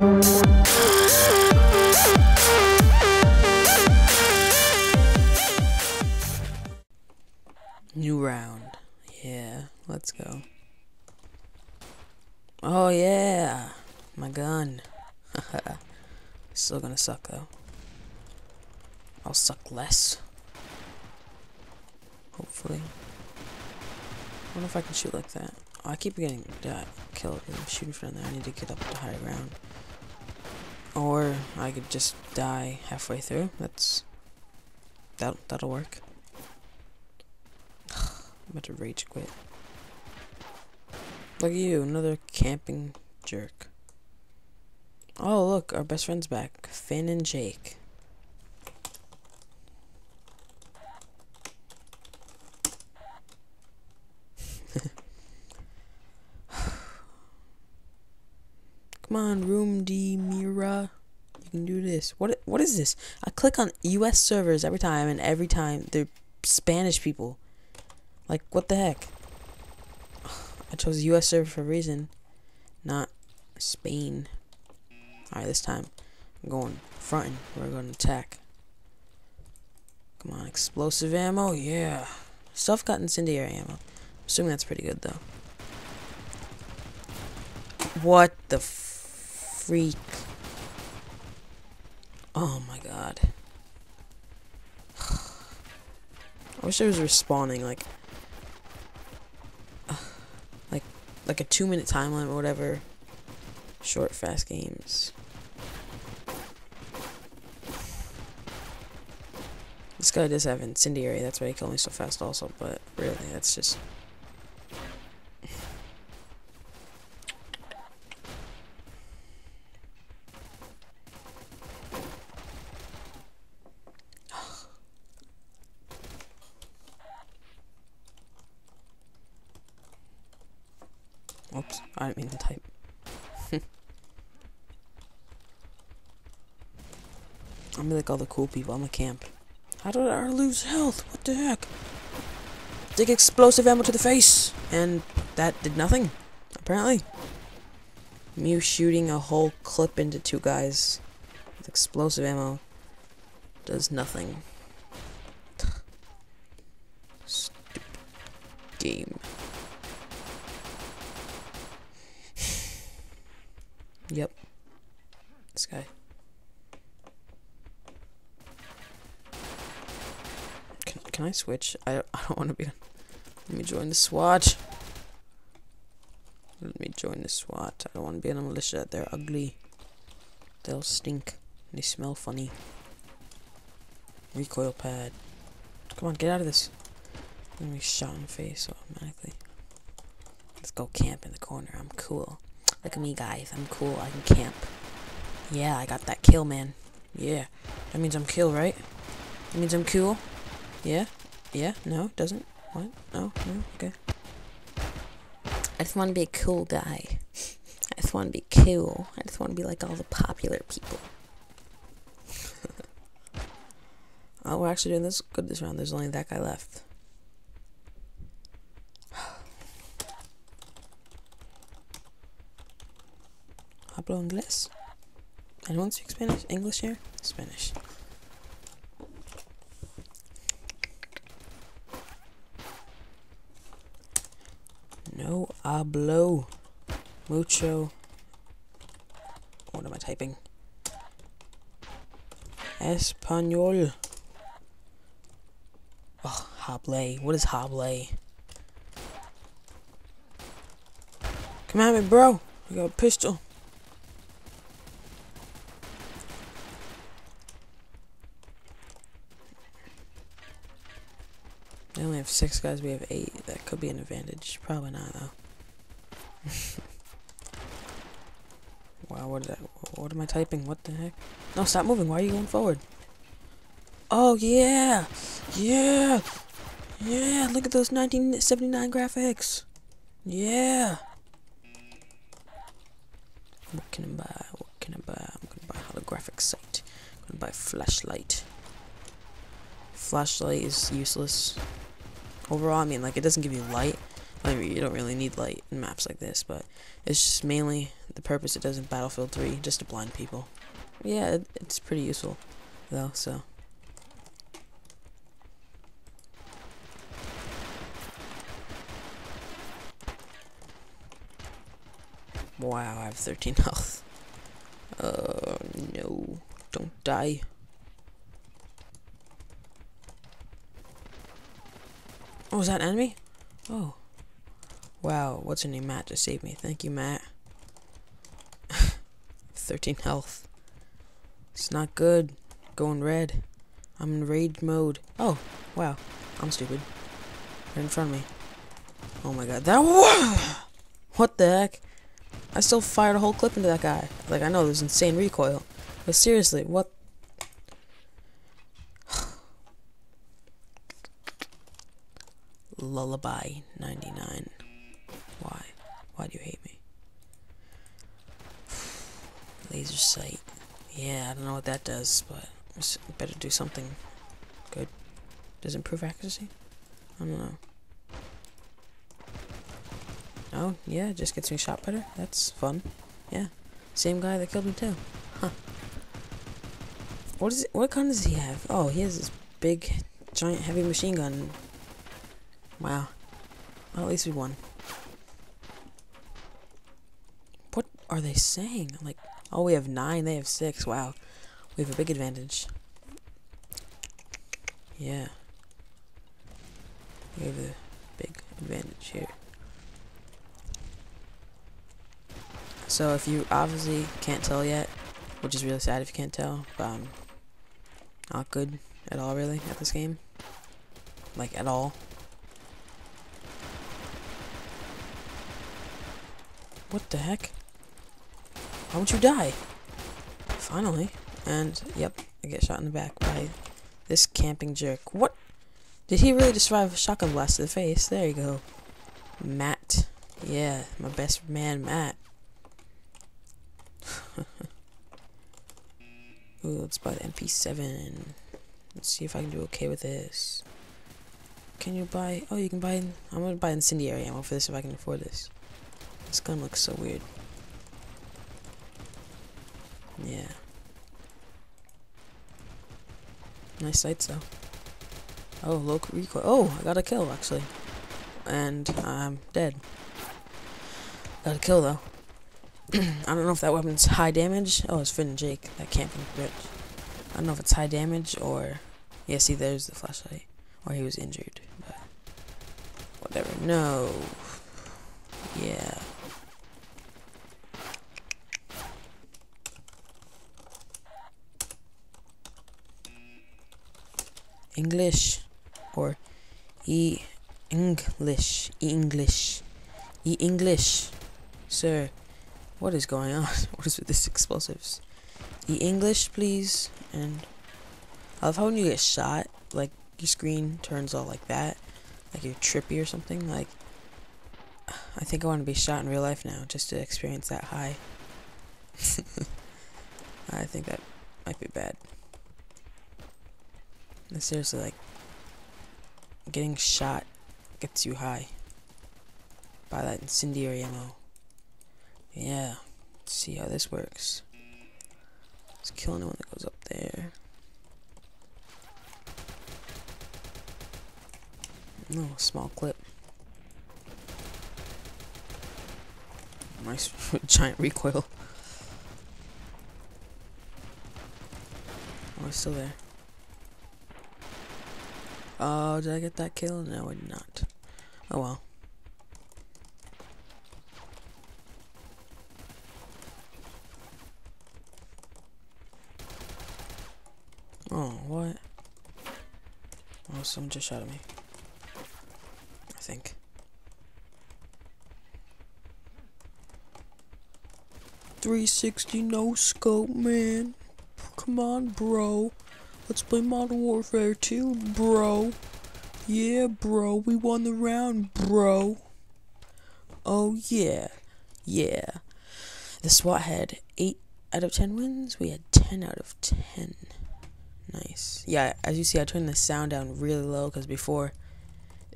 New round. Yeah, let's go. Oh yeah, my gun. Still gonna suck though. I'll suck less. Hopefully. I wonder if I can shoot like that. Oh, I keep getting uh, killed I'm shooting from there. I need to get up to higher ground. Or I could just die halfway through. That's that that'll work. I'm about to rage quit. Look at you, another camping jerk. Oh look, our best friend's back. Finn and Jake. Come on, Room D Mira. You can do this. What what is this? I click on US servers every time and every time they're Spanish people. Like what the heck? I chose US server for a reason, not Spain. Alright, this time I'm going fronting. We're going to attack. Come on, explosive ammo, yeah. Stuff got incendiary ammo. Assuming that's pretty good though. What the freak? Oh my god. I wish I was respawning like like like a two minute time limit or whatever. Short fast games. This guy does have incendiary, that's why he killed me so fast also, but really that's just I don't mean to type. I'm like all the cool people. I'm a camp. How did I lose health? What the heck? Dig explosive ammo to the face! And that did nothing, apparently. Me shooting a whole clip into two guys with explosive ammo does nothing. Stupid game. Yep. This guy. Can, can I switch? I, I don't want to be... Let me join the SWAT. Let me join the SWAT. I don't want to be in a militia. They're ugly. They'll stink. They smell funny. Recoil pad. Come on, get out of this. I'm gonna be shot in the face automatically. Let's go camp in the corner. I'm cool. Look at me, guys. I'm cool. I can camp. Yeah, I got that kill, man. Yeah. That means I'm kill, right? That means I'm cool? Yeah? Yeah? No? Doesn't? What? No? No? Okay. I just want to be a cool guy. I just want to be cool. I just want to be like all the popular people. oh, we're actually doing this good this round. There's only that guy left. Hablo inglés? Anyone speak Spanish? English here? Spanish. No hablo mucho. What am I typing? Espanol. Oh, hable. What is hable? Come at me, bro. I got a pistol. They only have six guys, we have eight. That could be an advantage. Probably not, though. wow, what, that, what am I typing? What the heck? No, stop moving. Why are you going forward? Oh, yeah! Yeah! Yeah, look at those 1979 graphics! Yeah! What can I buy? What can I buy? I'm gonna buy holographic sight. I'm gonna buy flashlight. Flashlight is useless. Overall, I mean, like, it doesn't give you light. I mean, you don't really need light in maps like this, but it's just mainly the purpose it does in Battlefield 3, just to blind people. Yeah, it, it's pretty useful, though, so. Wow, I have 13 health. Uh, no. Don't die. Is that an enemy? Oh. Wow, what's your name? Matt just saved me. Thank you, Matt. 13 health. It's not good. Going red. I'm in rage mode. Oh, wow. I'm stupid. Right in front of me. Oh my god. That. What the heck? I still fired a whole clip into that guy. Like, I know there's insane recoil. But seriously, what? Lullaby 99. Why? Why do you hate me? Laser sight. Yeah, I don't know what that does, but better do something good. Does it improve accuracy? I don't know. Oh, yeah, just gets me shot better. That's fun. Yeah. Same guy that killed me too. Huh. What is it? What gun does he have? Oh, he has this big, giant, heavy machine gun. Wow. Well, at least we won. What are they saying? like, oh, we have nine, they have six. Wow. We have a big advantage. Yeah. We have a big advantage here. So if you obviously can't tell yet, which is really sad if you can't tell, but um, not good at all really at this game. Like at all. What the heck? Why won't you die? Finally. And, yep, I get shot in the back by this camping jerk. What? Did he really just survive a shotgun blast to the face? There you go. Matt. Yeah, my best man, Matt. Ooh, let's buy the MP7. Let's see if I can do okay with this. Can you buy... Oh, you can buy... I'm gonna buy incendiary ammo for this if I can afford this. This gun looks so weird. Yeah. Nice sights, though. Oh, low recoil. Oh, I got a kill, actually. And I'm dead. Got a kill, though. I don't know if that weapon's high damage. Oh, it's Finn and Jake. That camping bitch. I don't know if it's high damage or... Yeah, see, there's the flashlight. Or he was injured. But whatever. No. Yeah. English. Or E English. E English. E English. Sir. What is going on? what is with this explosives? E English, please. And I love how when you get shot, like your screen turns all like that, like you're trippy or something. Like I think I want to be shot in real life now just to experience that high. I think that might be bad. And seriously, like getting shot gets you high by that incendiary ammo. Yeah, let's see how this works. Let's kill anyone that goes up there. No, small clip. Nice giant recoil. Oh, it's still there. Oh, did I get that kill? No, I did not. Oh well. Oh, what? Oh, someone just shot at me. I think. Three sixty no scope, man. Come on, bro. Let's play Modern Warfare 2, bro. Yeah, bro. We won the round, bro. Oh yeah, yeah. The SWAT had eight out of ten wins. We had ten out of ten. Nice. Yeah, as you see, I turned the sound down really low because before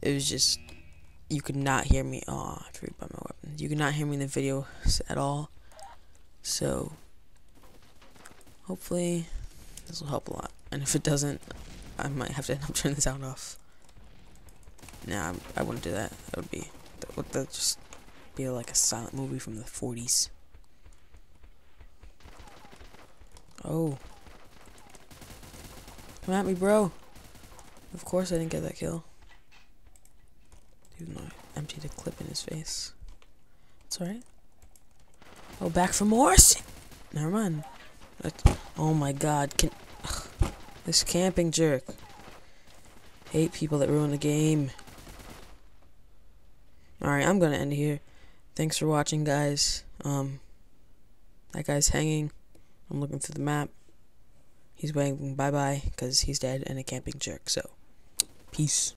it was just you could not hear me. Oh, I forgot about my weapon. You could not hear me in the video at all. So, hopefully, this will help a lot. And if it doesn't, I might have to end up turning the sound off. Nah, I wouldn't do that. That would be that would that just be like a silent movie from the 40s. Oh. Come at me, bro. Of course I didn't get that kill. Even though I emptied a clip in his face. It's alright. Oh, back for more? Never mind. That- oh my god. Can ugh, This camping jerk. Hate people that ruin the game. Alright, I'm gonna end here. Thanks for watching, guys. Um, that guy's hanging. I'm looking through the map. He's waving bye bye because he's dead and a camping jerk. So, peace.